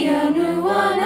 Maria Nuana.